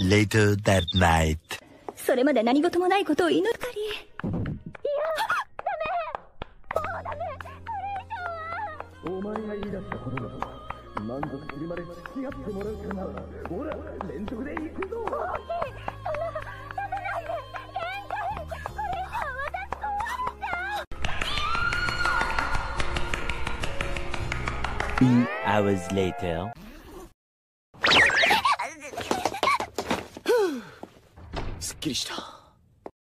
Later that night. それまで何事もないことを祈るかり。お前が言い出したことだと満足するまで付き合ってもらうからなほら連続で行くぞ2 hours later. すっきりした。